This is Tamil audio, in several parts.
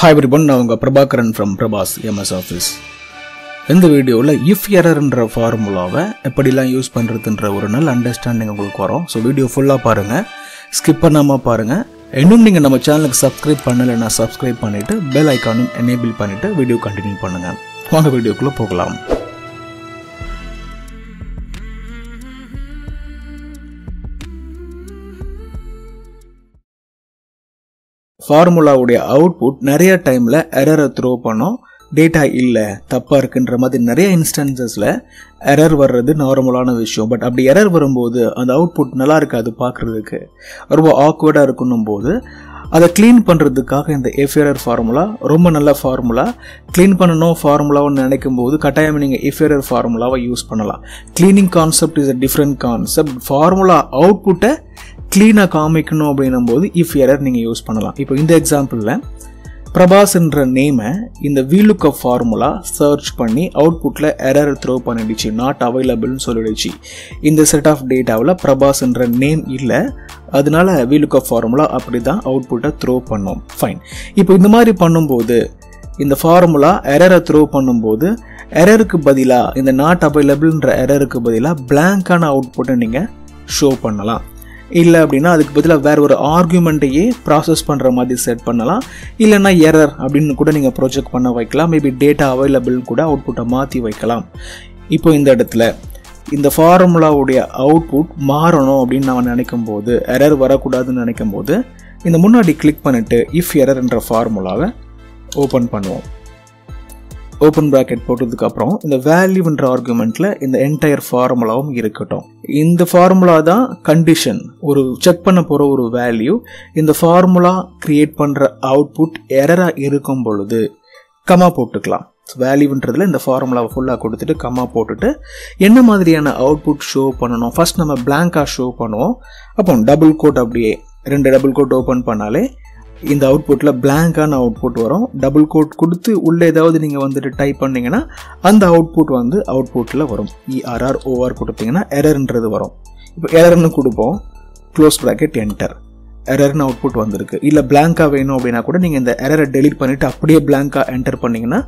ஹாய் எவ்ரிபன் நான் உங்கள் Prabhakaran from Prabhas MS Office இந்த வீடியோவில் இஃப் எரர்ன்ற ஃபார்முலாவை எப்படிலாம் யூஸ் பண்ணுறதுன்ற ஒரு நல்ல அண்டர்ஸ்டாண்டிங் உங்களுக்கு வரும். ஸோ வீடியோ ஃபுல்லாக பாருங்கள் ஸ்கிப் பண்ணாமல் பாருங்கள் இன்னும் நீங்கள் நம்ம சேனலுக்கு சப்ஸ்கிரைப் பண்ணலைன்னா சப்ஸ்கிரைப் பண்ணிவிட்டு பெல் ஐக்கானும் எனேபிள் பண்ணிவிட்டு வீடியோ கண்டினியூ பண்ணுங்கள் வாங்க வீடியோக்குள்ளே போகலாம். ஃபார்முலாவுடைய அவுட்புட் நிறைய டைமில் எரரை த்ரோ பண்ணோம். டேட்டா இல்லை தப்பாக இருக்குன்ற மாதிரி நிறைய இன்ஸ்டன்சஸில் எரர் வர்றது நார்மலான விஷயம். பட் அப்படி எரர் வரும்போது அந்த அவுட்புட் நல்லா இருக்காது பார்க்குறதுக்கு. ரொம்ப ஆக்வர்டாக இருக்கணும் போது அதை க்ளீன் பண்ணுறதுக்காக இந்த எஃப்எரர் ஃபார்முலா ரொம்ப நல்ல ஃபார்முலா க்ளீன் பண்ணணும் ஃபார்முலான்னு நினைக்கும் போது கட்டாயம் நீங்கள் எஃப்எரர் ஃபார்முலாவை யூஸ் பண்ணலாம். Cleaning concept is a different concept formula அவுட்புட்டை க்ளீனாக காமிக்கணும் அப்படின்னும் போது இஃப் எரர் நீங்கள் யூஸ் பண்ணலாம். இப்போ இந்த எக்ஸாம்பிளில் பிரபாஸ்ன்ற நேமை இந்த வீலுக்க ஃபார்முலா சர்ச் பண்ணி அவுட்புட்டில் எரர் த்ரோ பண்ணிடுச்சு. நாட் அவைலபிள்னு சொல்லிடுச்சு. இந்த செட் ஆஃப் டேட்டாவில் பிரபாஸ்ன்ற நேம் இல்லை. அதனால வீலுக்க ஃபார்முலா அப்படி தான் அவுட்புட்டை த்ரோ பண்ணோம். ஃபைன் இப்போ இந்த மாதிரி பண்ணும்போது இந்த ஃபார்முலா எரரை த்ரோ பண்ணும்போது எரருக்கு பதிலாக இந்த நாட் அவைலபிள்ன்ற எரருக்கு பதிலாக பிளாங்கான அவுட்புட்டை நீங்கள் ஷோ பண்ணலாம். இல்லை அப்படின்னா அதுக்கு பதிலாக வேறு ஒரு ஆர்குமெண்ட்டையே ப்ராசஸ் பண்ணுற மாதிரி செட் பண்ணலாம். இல்லைன்னா எரர் அப்படின்னு கூட நீங்கள் ப்ரொஜெக்ட் பண்ண வைக்கலாம். மேபி டேட்டா அவைலபிள் கூட அவுட்புட்டை மாற்றி வைக்கலாம். இப்போ இந்த இடத்துல இந்த ஃபார்முலாவுடைய அவுட்புட் மாறணும் அப்படின்னு நான் நினைக்கும் போது எரர் வரக்கூடாதுன்னு நினைக்கும் போது இந்த முன்னாடி கிளிக் பண்ணிவிட்டு இஃப் எரர்ன்ற ஃபார்முலாவை ஓப்பன் பண்ணுவோம். ஓப்பன் ப்ராக்கெட் போட்டதுக்கப்புறம் இந்த வேல்யூன்ற ஆர்குமெண்ட்ல இந்த என்டையர் ஃபார்முலாவும் இருக்கட்டும். இந்த ஃபார்முலா தான் கண்டிஷன் ஒரு செக் பண்ண போற ஒரு வேல்யூ இந்த ஃபார்முலா கிரியேட் பண்ற அவுட்புட் எரரா இருக்கும் பொழுது கமா போட்டுக்கலாம். வேல்யூன்றதுல இந்த ஃபார்முலாவை ஃபுல்லாக கொடுத்துட்டு கம்மா போட்டுட்டு என்ன மாதிரியான அவுட்புட் ஷோ பண்ணணும்? ஃபர்ஸ்ட் நம்ம பிளாங்காக ஷோ பண்ணுவோம். அப்போ டபுள் கோட் அப்படியே ரெண்டு டபுள் கோட் ஓப்பன் பண்ணாலே இந்த அவுட்புட்டில் பிளாங்கான அவுட்புட் வரும். டபுள் கோட் கொடுத்து உள்ளே ஏதாவது நீங்கள் வந்துட்டு டைப் பண்ணிங்கன்னா அந்த அவுட்புட் வந்து அவுட்புட்டில் வரும். இஆர்ஆர் ஓஆர் கொடுத்தீங்கன்னா எரர்ன்றது வரும். இப்போ எரர்னு கொடுப்போம். க்ளோஸ் ப்ராக்கெட் என்டர் எரர்னு அவுட்புட் வந்திருக்கு. இல்லை பிளாங்காக வேணும் அப்படின்னா கூட நீங்கள் இந்த எரரை டெலிட் பண்ணிவிட்டு அப்படியே பிளாங்காக என்டர் பண்ணிங்கன்னா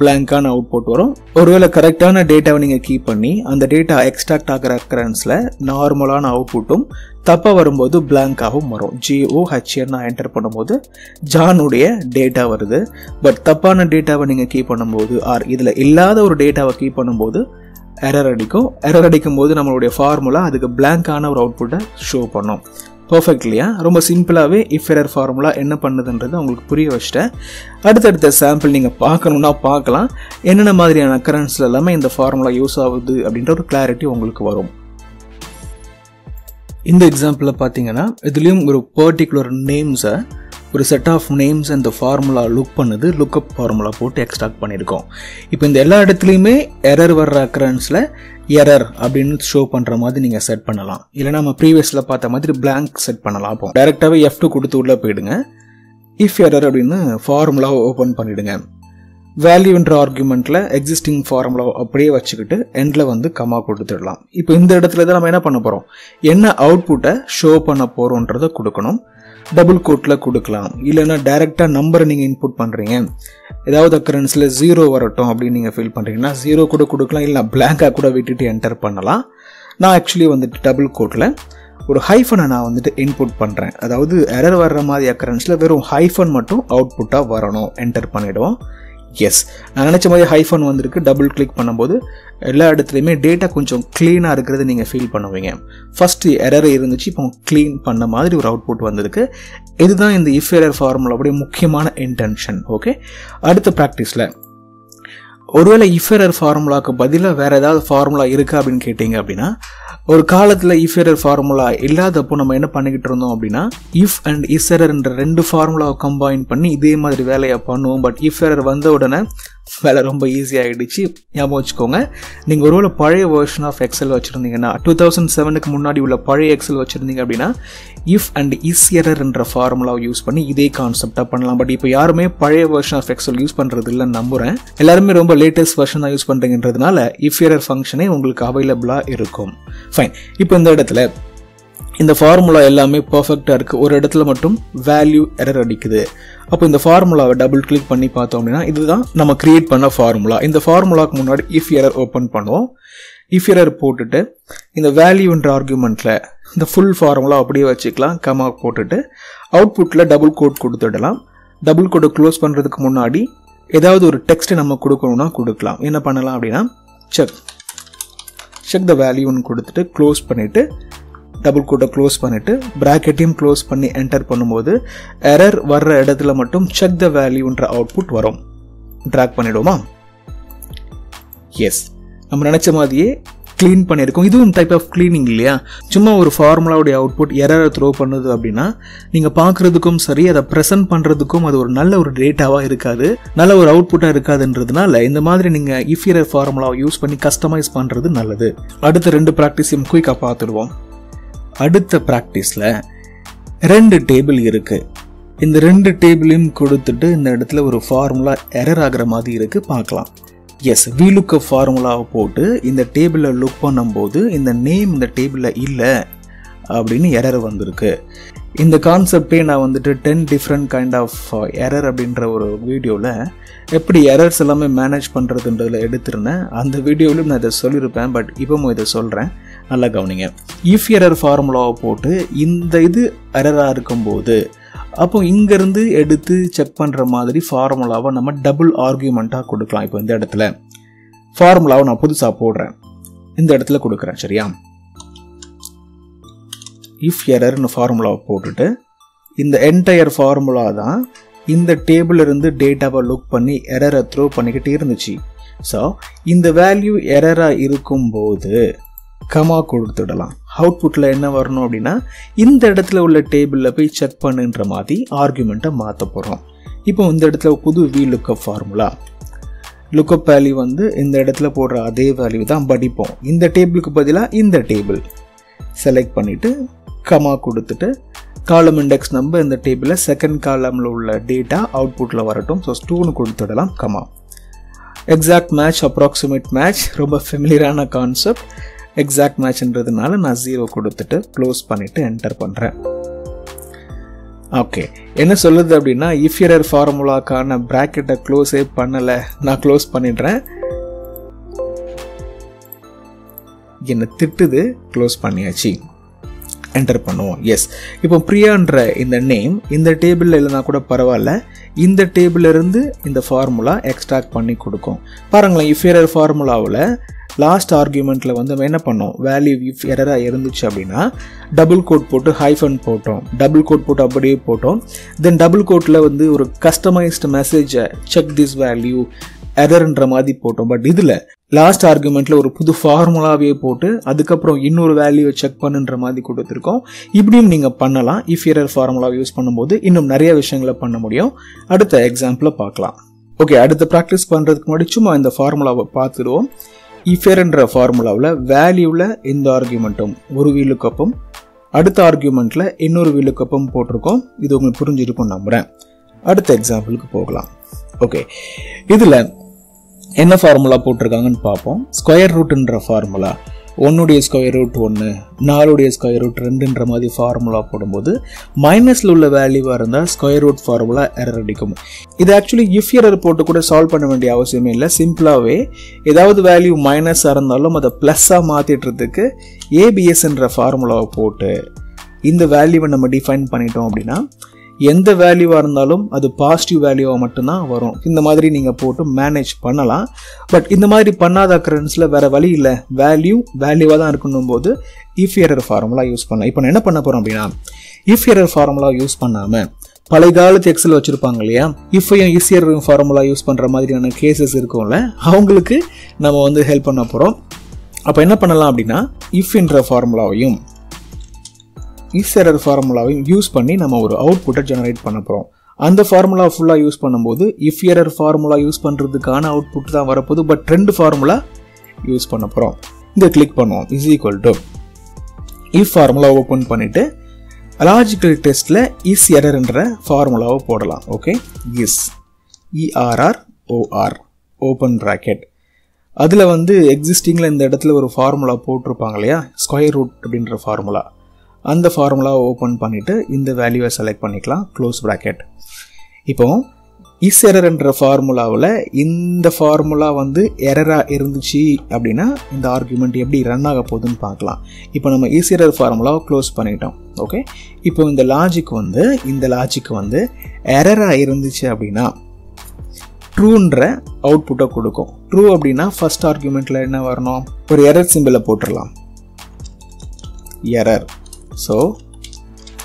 பிளாங்கான அவுட்புட் வரும். ஒருவேளை கரெக்டான டேட்டாவை நீங்கள் கீப் பண்ணி அந்த டேட்டா எக்ஸ்ட்ராக்ட் ஆகிற அக்கரன்ஸில் நார்மலான அவுட்புட்டும் தப்பாக வரும்போது பிளாங்காகவும் வரும். ஜிஓ ஹெச்ஏர் நான் என்டர் பண்ணும்போது ஜானுடைய டேட்டா வருது. பட் தப்பான டேட்டாவை நீங்கள் கீப் பண்ணும்போது ஆர் இதில் இல்லாத ஒரு டேட்டாவை கீப் பண்ணும்போது எரர் அடிக்கும். எரர் அடிக்கும் போது நம்மளுடைய ஃபார்முலா அதுக்கு பிளாங்கான ஒரு அவுட்புட்டை ஷோ பண்ணும். பர்ஃபெக்ட் இல்லையா? ரொம்ப சிம்பிளாகவே இஃப் எரர் ஃபார்முலா என்ன பண்ணுதுன்றது உங்களுக்கு புரிய வச்சிட்டேன். அடுத்தடுத்த சாம்பிள் நீங்கள் பார்க்கணுன்னா பார்க்கலாம். என்னென்ன மாதிரியான அக்கரன்ஸில் எல்லாமே இந்த ஃபார்முலா யூஸ் ஆகுது அப்படின்ற ஒரு கிளாரிட்டி உங்களுக்கு வரும். இந்த எக்ஸாம்பிளில் பார்த்தீங்கன்னா இதுலேயும் ஒரு பர்டிகுலர் நேம்ஸை ஒரு செட் ஆஃப் நேம்ஸ் இந்த ஃபார்முலா லுக் பண்ணுது லுக்அப் ஃபார்முலா போட்டு எக்ஸ்ட்ராக்ட் பண்ணியிருக்கோம் இப்போ இந்த எல்லா இடத்துலையுமே எரர் வர்ற அக்கரன்ஸில் எரர் அப்படின்னு ஷோ பண்ணுற மாதிரி நீங்கள் செட் பண்ணலாம். இல்லை நம்ம ப்ரீவியஸில் பார்த்த மாதிரி பிளாங்க் செட் பண்ணலாம். அப்போ டேரெக்டாகவே எஃப் டூ கொடுத்து உள்ளே போயிடுங்க. இஃப் எரர் அப்படின்னு ஃபார்முலாவை ஓப்பன் பண்ணிவிடுங்க வேல்யூன்ற ஆர்குமெண்ட்டில் எக்ஸிஸ்டிங் ஃபார்முலா அப்படியே வச்சுக்கிட்டு எண்டில் வந்து கமா கொடுத்துடலாம். இப்போ இந்த இடத்துல தான் நம்ம என்ன பண்ண போகிறோம் என்ன அவுட்புட்டை ஷோ பண்ண போகிறோன்றதை கொடுக்கணும். டபுள் கோட்டில் கொடுக்கலாம். இல்லைன்னா டைரெக்டாக நம்பரை நீங்கள் இன்புட் பண்ணுறீங்க ஏதாவது அக்கரன்ஸில் ஜீரோ வரட்டும் அப்படின்னு நீங்கள் ஃபீல் பண்ணுறீங்கன்னா ஜீரோ கூட கொடுக்கலாம் இல்லை பிளாங்காக கூட விட்டுட்டு என்டர் பண்ணலாம். நான் ஆக்சுவலி வந்துட்டு டபுள் கோட்டில் ஒரு ஹைஃபனை நான் வந்துட்டு இன்புட் பண்ணுறேன் அதாவது எரர் வர்ற மாதிரி அக்கரன்ஸில் வெறும் ஹைஃபன் மட்டும் அவுட்புட்டாக வரணும். என்டர் பண்ணிவிடுவோம் எஸ் நான் நினச்ச மாதிரி ஹைஃபோன் வந்திருக்கு. டபுள் கிளிக் பண்ணும்போது எல்லா இடத்துலையுமே டேட்டா கொஞ்சம் க்ளீனாக இருக்கிறது நீங்கள் ஃபீல் பண்ணுவீங்க. ஃபஸ்ட்டு எரர் இருந்துச்சு இப்போ க்ளீன் பண்ண மாதிரி ஒரு அவுட்புட் வந்திருக்கு. இதுதான் இந்த இஃப் எரர் ஃபார்முலாவுடைய முக்கியமான இன்டென்ஷன் ஓகே அடுத்த ப்ராக்டிஸில் ஒருவேளை இஃபெரர் ஃபார்முலாவுக்கு பதிலாக வேறு ஏதாவது ஃபார்முலா இருக்கா அப்படின்னு கேட்டிங்க அப்படின்னா ஒரு காலத்தில் இஃபெரர் ஃபார்முலா இல்லாதப்போ நம்ம என்ன பண்ணிக்கிட்டு இருந்தோம் அப்படின்னா இஃப் அண்ட் இஸ் ரெண்டு ஃபார்முலாவை கம்பைன் பண்ணி இதே மாதிரி வேலையை பண்ணுவோம். பட் இஃப் வந்த உடனே வேலை ரொம்ப ஈஸியாகிடுச்சு ஞாபகம் வச்சுக்கோங்க. நீங்கள் ஒருவேளை பழைய வேர்ஷன் ஆஃப் எக்ஸல் வச்சுருந்தீங்கன்னா டூ தௌசண்ட் செவனுக்கு முன்னாடி உள்ள பழைய எக்ஸல் வச்சுருந்தீங்க அப்படின்னா இஃப் அண்ட் இஸ் எரர்ன்ற ஃபார்முலாவை யூஸ் பண்ணி இதே கான்செப்டாக பண்ணலாம். பட் இப்போ யாருமே பழைய வேர்ஷன் ஆஃப் எக்ஸல் யூஸ் பண்ணுறது இல்லைன்னு நம்புகிறேன் எல்லாருமே ரொம்ப லேட்டஸ்ட் வெர்ஷன் தான் யூஸ் பண்ணுறீங்கன்றதுனால இஃப் எரர் ஃபங்க்ஷனே உங்களுக்கு அவைலபிளாக இருக்கும். ஃபைன் இப்போ இந்த இடத்துல இந்த ஃபார்முலா எல்லாமே பர்ஃபெக்டாக இருக்குது ஒரு இடத்துல மட்டும் வேல்யூ எரர் அடிக்குது. அப்போ இந்த ஃபார்முலாவை டபுள் கிளிக் பண்ணி பார்த்தோம் அப்படின்னா இதுதான் நம்ம கிரியேட் பண்ண ஃபார்முலா இந்த ஃபார்முலாக்கு முன்னாடி இஃப் எரர் ஓப்பன் பண்ணுவோம். இஃப் எரர் போட்டுட்டு இந்த வேல்யூன்ற ஆர்குமெண்ட்டில் இந்த ஃபுல் ஃபார்முலா அப்படியே வச்சுக்கலாம் கமா போட்டுட்டு அவுட்புட்டில் டபுள் கோட் கொடுத்துடலாம் டபுள் கோட்டை க்ளோஸ் பண்ணுறதுக்கு முன்னாடி ஏதாவது ஒரு டெக்ஸ்ட்டை நம்ம கொடுக்கணும்னா கொடுக்கலாம். என்ன பண்ணலாம் அப்படின்னா செக் செக் த வேல்யூன்னு கொடுத்துட்டு க்ளோஸ் பண்ணிவிட்டு டபுள் கோட்டை க்ளோஸ் பண்ணிவிட்டு ப்ராக்கெட்டையும் க்ளோஸ் பண்ணி என்டர் பண்ணும்போது எரர் வர்ற இடத்துல மட்டும் செக் த வேல்யூன்ற அவுட்புட் வரும். ட்ராக் பண்ணிடுவோமா? எஸ் நம்ம நினச்ச மாதிரியே க்ளீன் பண்ணியிருக்கோம். இதுவும் டைப் ஆஃப் க்ளீனிங் இல்லையா? சும்மா ஒரு ஃபார்முலாவுடைய அவுட்புட் எரரை த்ரோ பண்ணுது அப்படின்னா நீங்கள் பார்க்குறதுக்கும் சரி அதை ப்ரெசென்ட் பண்ணுறதுக்கும் அது ஒரு நல்ல ஒரு டேட்டாவாக இருக்காது. நல்ல ஒரு அவுட்புட்டாக இருக்காதுன்றதுனால இந்த மாதிரி நீங்கள் இஃப் எரர் ஃபார்முலாவை யூஸ் பண்ணி கஸ்டமைஸ் பண்ணுறது நல்லது. அடுத்த ரெண்டு ப்ராக்டிஸையும் குயிக்காக பார்த்துடுவோம். அடுத்த ப்ராக்டிஸில் ரெண்டு டேபிள் இருக்குது இந்த ரெண்டு டேபிளையும் கொடுத்துட்டு இந்த இடத்துல ஒரு ஃபார்முலா எரர் ஆகிற மாதிரி இருக்குது பார்க்கலாம். எஸ் வீலுக்க ஃபார்முலாவை போட்டு இந்த டேபிளில் லுக் பண்ணும்போது இந்த நேம் இந்த டேபிளில் இல்லை அப்படின்னு எரர் வந்திருக்கு. இந்த கான்செப்டே நான் வந்துட்டு ten different kind of error அப்படின்ற ஒரு வீடியோவில் எப்படி எரர்ஸ் எல்லாமே மேனேஜ் பண்ணுறதுன்றதில் எடுத்திருந்தேன். அந்த வீடியோவிலும் நான் இதை சொல்லியிருப்பேன் பட் இப்போ இதை சொல்கிறேன் நல்லா கவனிங்க. இஃப் எரர் ஃபார்முலாவை போட்டு இந்த இது எரராக இருக்கும்போது அப்போ இங்கேருந்து எடுத்து செக் பண்ணுற மாதிரி ஃபார்முலாவை நம்ம டபுள் ஆர்கியூமெண்ட்டாக கொடுக்கலாம். இப்போ இந்த இடத்துல ஃபார்முலாவை நான் புதுசாக போடுறேன். இந்த இடத்துல கொடுக்குறேன் சரியா? இஃப் எரர்னு ஃபார்முலாவை போட்டுட்டு இந்த என்டையர் ஃபார்முலா தான் இந்த டேபிள் இருந்து டேட்டாவை லுக் பண்ணி எரரை த்ரோ பண்ணிக்கிட்டு இருந்துச்சு. ஸோ இந்த வேல்யூ எரராக இருக்கும்போது கமா கொடுத்துடலாம். அவுட்புட்டில் என்ன வரணும் அப்படின்னா இந்த இடத்துல உள்ள டேபிளில் போய் செக் பண்ணுன்ற மாதிரி ஆர்குமெண்ட்டை மாற்ற போகிறோம் இப்போ இந்த இடத்துல புது V lookup formula lookup value வந்து இந்த இடத்துல போடுற அதே வேல்யூ தான் படிப்போம். இந்த டேபிளுக்கு பதிலாக இந்த டேபிள் செலக்ட் பண்ணிவிட்டு கமா கொடுத்துட்டு காலம் இண்டெக்ஸ் நம்ப இந்த டேபிளில் செகண்ட் காலமில் உள்ள டேட்டா அவுட்புட்டில் வரட்டும். ஸோ ஸ்டூன்னு கொடுத்துடலாம் comma exact match approximate match ரொம்ப ஃபெமிலியரான கான்செப்ட் எக்ஸாக்ட் மேட்ச்ன்றதுனால நான் ஜீரோ கொடுத்துட்டு க்ளோஸ் பண்ணிவிட்டு என்டர் பண்ணுறேன் ஓகே என்ன சொல்லுது அப்படின்னா இஃப் எரர் ஃபார்முலாக்கான ப்ராக்கெட்டை க்ளோஸே பண்ணலை நான் க்ளோஸ் பண்ணிடுறேன். என்னை திட்டுது க்ளோஸ் பண்ணியாச்சு. என்டர் பண்ணுவோம். எஸ் இப்போ பிரியான்ற இந்த நேம் இந்த டேபிளில் இல்லைனா கூட பரவாயில்ல. இந்த டேபிளிலிருந்து இருந்து இந்த ஃபார்முலா எக்ஸ்ட்ராக்ட் பண்ணி கொடுக்கும். பாருங்களேன் இஃப் எரர் ஃபார்முலாவில் லாஸ்ட் ஆர்குமெண்ட்டில் வந்து நம்ம என்ன பண்ணோம்? வேல்யூ இஃப் எரராக இருந்துச்சு அப்படின்னா டபுள் கோட் போட்டு ஹைஃபன் போட்டோம். டபுள் கோட் போட்டு அப்படியே போட்டோம். தென் டபுள் கோட்டில் வந்து ஒரு கஸ்டமைஸ்டு மெசேஜை செக் திஸ் வேல்யூ எரர்ன்ற மாதிரி போட்டோம். பட் இதில் லாஸ்ட் ஆர்குமெண்ட்டில் ஒரு புது ஃபார்முலாவே போட்டு அதுக்கப்புறம் இன்னொரு வேல்யூவை செக் பண்ணுன்ற மாதிரி கொடுத்துருக்கோம். இப்படியும் நீங்கள் பண்ணலாம். இஃப் எரர் ஃபார்முலா யூஸ் பண்ணும்போது இன்னும் நிறைய விஷயங்களை பண்ண முடியும். அடுத்த எக்ஸாம்பிளை பார்க்கலாம். ஓகே அடுத்த ப்ராக்டிஸ் பண்ணுறதுக்கு முன்னாடி சும்மா இந்த ஃபார்முலாவை பார்த்துடுவோம். இஃபேர்ன்ற ஃபார்முலாவில் வேல்யூவில் இந்த ஆர்கியூமெண்ட்டும் ஒரு வீலுக்கப்பும் அடுத்த ஆர்கியூமெண்ட்டில் இன்னொரு வீலுக்கப்பும் போட்டிருக்கோம். இது உங்களுக்கு புரிஞ்சிருக்கும் நம்புகிறேன் அடுத்த எக்ஸாம்பிளுக்கு போகலாம். ஓகே இதில் என்ன ஃபார்முலா போட்டிருக்காங்கன்னு பார்ப்போம். ஸ்கொயர் ரூட்டுன்ற ஃபார்முலா ஒன்னுடைய ஸ்கொயர் ரூட் ஒன்று நாலுடைய ஸ்கொயர் ரூட் ரெண்டுன்ற மாதிரி ஃபார்முலா போடும்போது மைனஸில் உள்ள வேல்யூவாக இருந்தால் ஸ்கொயர் ரூட் ஃபார்முலா எரர் அடிக்கும். இது ஆக்சுவலி இஃப் எரர் போட்டு கூட சால்வ் பண்ண வேண்டிய அவசியமே இல்லை. சிம்பிளாகவே ஏதாவது வேல்யூ மைனஸாக இருந்தாலும் அதை ப்ளஸ்ஸாக மாற்றிடுறதுக்கு ஏபிஎஸ்ன்ற ஃபார்முலாவை போட்டு இந்த வேல்யூவை நம்ம டிஃபைன் பண்ணிட்டோம் அப்படின்னா எந்த வேல்யூவாக இருந்தாலும் அது பாசிட்டிவ் வேல்யூவாக மட்டும்தான் வரும். இந்த மாதிரி நீங்கள் போட்டு மேனேஜ் பண்ணலாம். பட் இந்த மாதிரி பண்ணாத அக்கரன்ஸில் வேறு வழி இல்லை. வேல்யூ வேல்யூவாக தான் இருக்கணும் போது இஃப் எரர் ஃபார்முலா யூஸ் பண்ணலாம். இப்போ நான் என்ன பண்ண போகிறோம் அப்படின்னா இஃப் எரர் ஃபார்முலா யூஸ் பண்ணாமல் பழைய காலத்து எக்ஸல் வச்சுருப்பாங்க இல்லையா? இஃபையும் ஈஸியர் ஃபார்முலா யூஸ் பண்ணுற மாதிரியான கேசஸ் இருக்கும்ல அவங்களுக்கு நம்ம வந்து ஹெல்ப் பண்ண போகிறோம் அப்போ என்ன பண்ணலாம் அப்படின்னா இஃப்ன்ற ஃபார்முலாவையும் இஸ் எரர் ஃபார்முலாவையும் யூஸ் பண்ணி நம்ம ஒரு அவுட்புட்டை ஜெனரேட் பண்ண போகிறோம் அந்த ஃபார்முலா ஃபுல்லாக யூஸ் பண்ணும்போது இஃப் எரர் ஃபார்முலா யூஸ் பண்ணுறதுக்கான அவுட்புட் தான் வரப்போகுது பட் ரெண்டு ஃபார்முலா யூஸ் பண்ண போகிறோம் இங்கே கிளிக் பண்ணுவோம். Is equal to if formula open பண்ணிவிட்டு லாஜிக்கல் டெஸ்ட்டில் இஸ் எரர்ன்ற ஃபார்முலாவை போடலாம். Okay is E R R O R open bracket அதில் வந்து எக்ஸிஸ்டிங்கில் இந்த இடத்துல ஒரு ஃபார்முலா போட்டிருப்பாங்க இல்லையா? ஸ்கொயர் ரூட் அப்படின்ற ஃபார்முலா அந்த ஃபார்முலாவை ஓப்பன் பண்ணிவிட்டு இந்த வேல்யூவை செலக்ட் பண்ணிக்கலாம். க்ளோஸ் ப்ராக்கெட் இப்போ இஸ் எரர்ன்ற ஃபார்முலாவில் இந்த ஃபார்முலா வந்து எரராக இருந்துச்சு அப்படின்னா இந்த ஆர்குமெண்ட் எப்படி ரன் ஆக போகுதுன்னு பார்க்கலாம். இப்போ நம்ம இஸ் எரர் ஃபார்முலாவை க்ளோஸ் பண்ணிட்டோம். ஓகே இப்போ இந்த லாஜிக் வந்து இந்த லாஜிக் வந்து எரராக இருந்துச்சு அப்படின்னா ட்ரூன்ற அவுட்புட்டை கொடுக்கும். ட்ரூ அப்படின்னா ஃபஸ்ட் ஆர்குமெண்ட்டில் என்ன வரணும்? ஒரு எரர் சிம்பிளை போட்டுடலாம் error so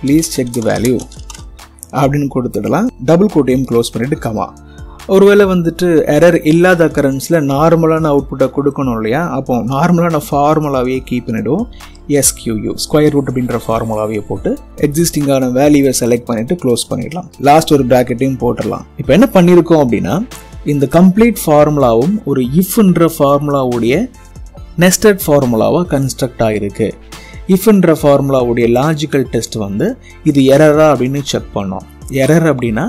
please check the value அப்படின்னு கொடுத்துடலாம். டபுள் கோட்டையும் க்ளோஸ் பண்ணிவிட்டு கமா ஒருவேளை வந்துட்டு எரர் இல்லாத கரன்ஸில் நார்மலான அவுட்புட்டை கொடுக்கணும் இல்லையா? அப்போ நார்மலான ஃபார்முலாவே கீப் பண்ணிவிடுவோம் எஸ்கியூயூ ஸ்கொயர் ரூட் அப்படின்ற ஃபார்முலாவே போட்டு எக்ஸிஸ்டிங்கான வேல்யூவை செலக்ட் பண்ணிவிட்டு க்ளோஸ் பண்ணிடலாம். லாஸ்ட் ஒரு ப்ராக்கெட்டையும் போட்டுடலாம். இப்போ என்ன பண்ணியிருக்கோம் அப்படின்னா இந்த கம்ப்ளீட் ஃபார்முலாவும் ஒரு இஃப்ன்ற ஃபார்முலாவுடைய நெஸ்டட் ஃபார்முலாவாக கன்ஸ்ட்ரக்ட் ஆகிருக்கு இஃப்ன்ற ஃபார்முலாவுடைய லாஜிக்கல் டெஸ்ட் வந்து இது எரரா அப்படின்னு செக் பண்ணோம். எரர் அப்படின்னா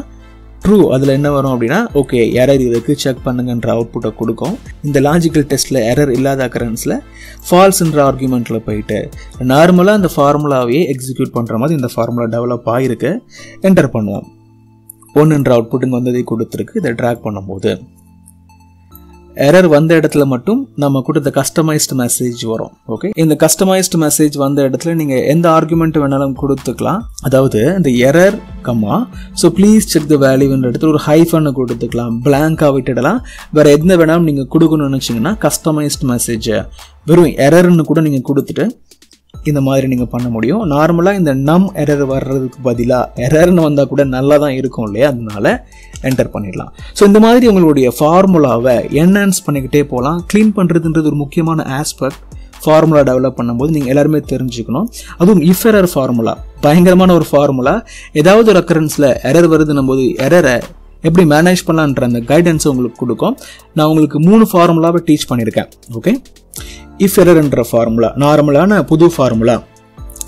ட்ரூ அதில் என்ன வரும் அப்படின்னா ஓகே எரர் இதுக்கு செக் பண்ணுங்கன்ற அவுட்புட்டை கொடுக்கும். இந்த லாஜிக்கல் டெஸ்ட்டில் எரர் இல்லாத அக்கரன்ஸில் ஃபால்ஸ்ன்ற ஆர்குமெண்ட்டில் போயிட்டு நார்மலாக அந்த ஃபார்முலாவையே எக்ஸிக்யூட் பண்ணுற மாதிரி இந்த ஃபார்முலா டெவலப் ஆகிருக்கு என்டர் பண்ணுவோம். ஒன்றுன்ற அவுட்புட்டுங்க வந்ததை கொடுத்துருக்கு. இதை ட்ராக் பண்ணும்போது. எரர் வந்த இடத்துல மட்டும் நம்ம கொடுத்த கஸ்டமைஸ்டு மெசேஜ் வரும். ஓகே இந்த கஸ்டமைஸ்டு மெசேஜ் வந்த இடத்துல நீங்க எந்த ஆர்குமெண்ட் வேணாலும் கொடுத்துக்கலாம். அதாவது இந்த error comma so please check the வேல்யூன்ற இடத்துல ஒரு ஹைஃபன் கொடுத்துக்கலாம். பிளாங்காக விட்டுடலாம். வேற எந்த வேணாலும் நீங்க கொடுக்கணும்னு நினச்சிங்கன்னா கஸ்டமைஸ்டு மெசேஜ் வெறும் எரர்னு கூட நீங்க கொடுத்துட்டு இந்த மாதிரி நீங்கள் பண்ண முடியும். நார்மலாக இந்த நம் எரர் வர்றதுக்கு பதிலாக எரர்னு வந்தால் கூட நல்லா தான் இருக்கும் இல்லையா? அதனால என்டர் பண்ணிடலாம். ஸோ இந்த மாதிரி உங்களுடைய ஃபார்முலாவை என்ஹான்ஸ் பண்ணிக்கிட்டே போகலாம் க்ளீன் பண்ணுறதுன்றது ஒரு முக்கியமான ஆஸ்பெக்ட் ஃபார்முலா டெவலப் பண்ணும்போது நீங்கள் எல்லாருமே தெரிஞ்சுக்கணும். அதுவும் இஃப் எரர் ஃபார்முலா பயங்கரமான ஒரு ஃபார்முலா ஏதாவது ஒரு அக்கரன்ஸில் எரர் வருதுன்னும் போது எரரை எப்படி மேனேஜ் பண்ணலான்ற அந்த கைடன்ஸ் உங்களுக்கு கொடுக்கும். நான் உங்களுக்கு மூணு ஃபார்முலாவை டீச் பண்ணியிருக்கேன். ஓகே இஃப் எரர்ன்ற ஃபார்முலா நார்மலான புது ஃபார்முலா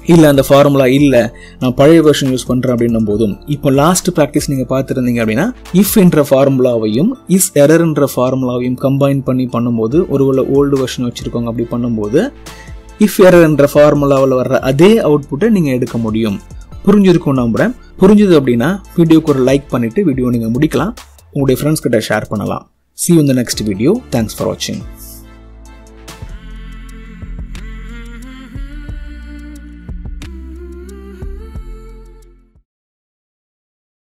இல்லை அந்த ஃபார்முலா இல்லை நான் பழைய வெர்ஷன் யூஸ் பண்ணுறேன் அப்படின்னும் போதும் இப்போ லாஸ்ட் ப்ராக்டிஸ் நீங்கள் பார்த்துருந்தீங்க அப்படின்னா இஃப் என்ற ஃபார்முலாவையும் இஸ் எரர்ன்ற ஃபார்முலாவையும் கம்பைன் பண்ணி பண்ணும்போது ஒருவேளை ஓல்டு வெர்ஷன் வச்சுருக்கோங்க அப்படி பண்ணும்போது இஃப் எரர்ன்ற ஃபார்முலாவில் வர்ற அதே அவுட்புட்டை நீங்கள் எடுக்க முடியும். புரிஞ்சிருக்கும் நம்புகிறேன் புரிஞ்சுது அப்படின்னா வீடியோக்கு ஒரு லைக் பண்ணிவிட்டு வீடியோ நீங்கள் முடிக்கலாம். உங்களுடைய ஃப்ரெண்ட்ஸ் கிட்ட ஷேர் பண்ணலாம். சி இந்த நெக்ஸ்ட் வீடியோ தேங்க்ஸ் ஃபார் வாட்சிங்